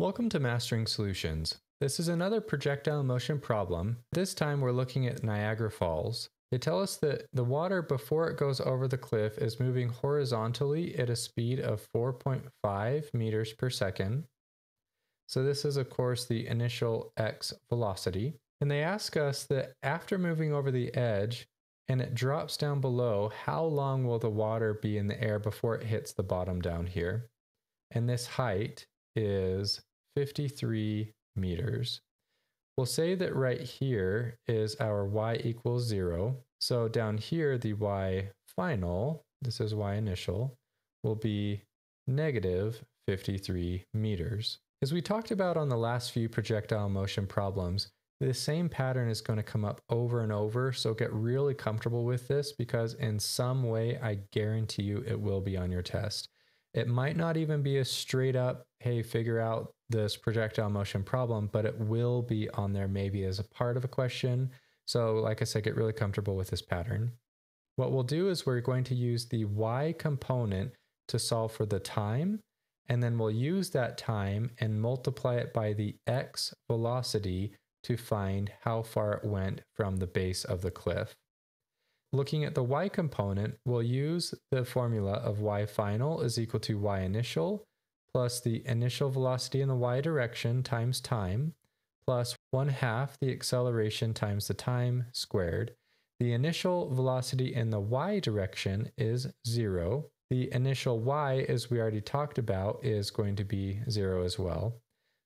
Welcome to Mastering Solutions. This is another projectile motion problem. This time we're looking at Niagara Falls. They tell us that the water before it goes over the cliff is moving horizontally at a speed of 4.5 meters per second. So this is of course the initial x velocity. And they ask us that after moving over the edge and it drops down below, how long will the water be in the air before it hits the bottom down here? And this height is 53 meters. We'll say that right here is our y equals zero. So down here, the y final, this is y initial, will be negative 53 meters. As we talked about on the last few projectile motion problems, the same pattern is going to come up over and over. So get really comfortable with this because in some way, I guarantee you it will be on your test. It might not even be a straight up, hey, figure out this projectile motion problem, but it will be on there maybe as a part of a question. So like I said, get really comfortable with this pattern. What we'll do is we're going to use the y component to solve for the time, and then we'll use that time and multiply it by the x velocity to find how far it went from the base of the cliff. Looking at the y component, we'll use the formula of y final is equal to y initial plus the initial velocity in the y direction times time plus 1 half the acceleration times the time squared. The initial velocity in the y direction is 0. The initial y, as we already talked about, is going to be 0 as well.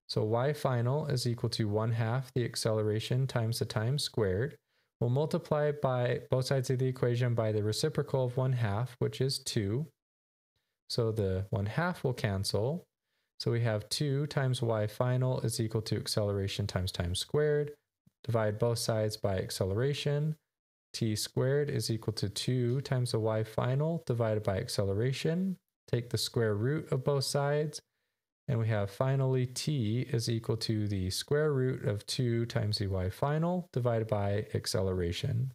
So y final is equal to 1 half the acceleration times the time squared. We'll multiply by both sides of the equation by the reciprocal of 1 half, which is 2. So the 1 half will cancel. So we have 2 times y final is equal to acceleration times time squared. Divide both sides by acceleration. t squared is equal to 2 times the y final divided by acceleration. Take the square root of both sides. And we have finally t is equal to the square root of 2 times the y final divided by acceleration.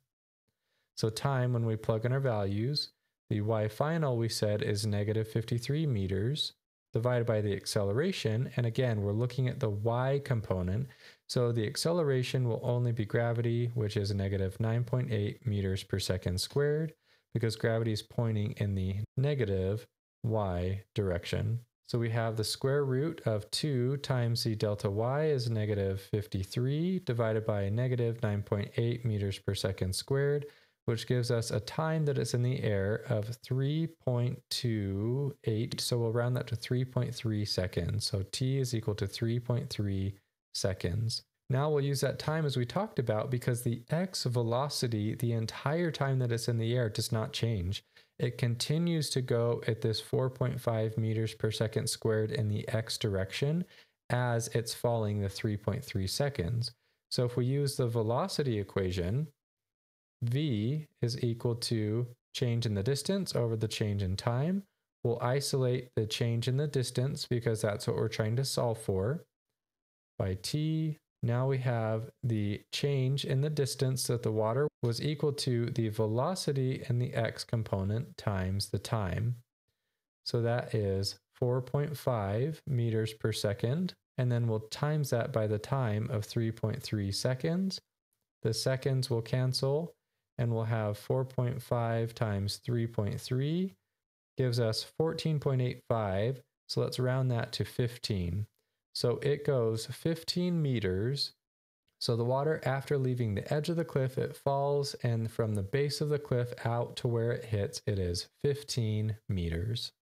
So time, when we plug in our values, the y final we said is negative 53 meters divided by the acceleration. And again, we're looking at the y component. So the acceleration will only be gravity, which is negative 9.8 meters per second squared, because gravity is pointing in the negative y direction. So we have the square root of 2 times the delta y is negative 53 divided by negative 9.8 meters per second squared, which gives us a time that is in the air of 3.28. So we'll round that to 3.3 seconds. So t is equal to 3.3 seconds. Now we'll use that time as we talked about because the x velocity the entire time that it's in the air does not change it continues to go at this 4.5 meters per second squared in the x direction as it's falling the 3.3 seconds. So if we use the velocity equation, v is equal to change in the distance over the change in time. We'll isolate the change in the distance because that's what we're trying to solve for by t now we have the change in the distance that the water was equal to the velocity in the x component times the time. So that is 4.5 meters per second. And then we'll times that by the time of 3.3 seconds. The seconds will cancel and we'll have 4.5 times 3.3 gives us 14.85. So let's round that to 15. So it goes 15 meters. So the water, after leaving the edge of the cliff, it falls, and from the base of the cliff out to where it hits, it is 15 meters.